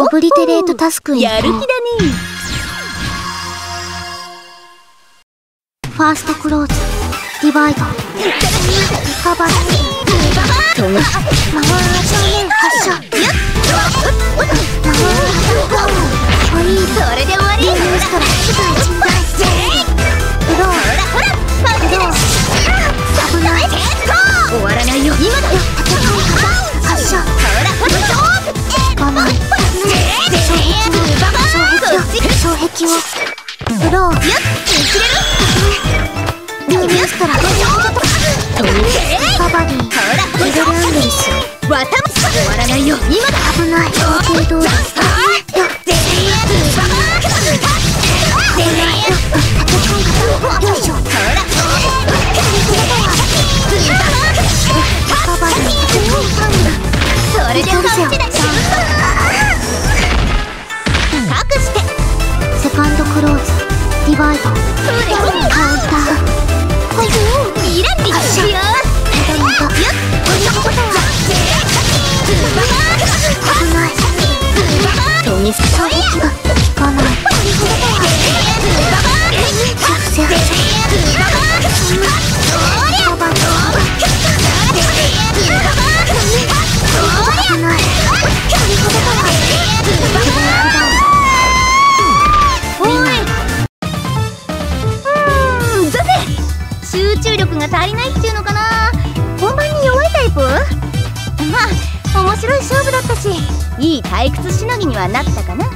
オブリテレートタスクやる気だね。ファーストクローズ。ディバイドリカバリ障壁を。ブローやっ切れる。リングストラ。リカバリー。ほらレベルアンゲルスわた終わらないよ今だ危ない想定通りよっよいしょカバリー。それでパンチだし隠してディバイドほれほれカウンターイランにす。るよメダメダ危ないトニス衝撃集中力が足りないっていうのかな？本番に弱いタイプ？まあ面白い勝負だったしいい退屈しのぎにはなったかな。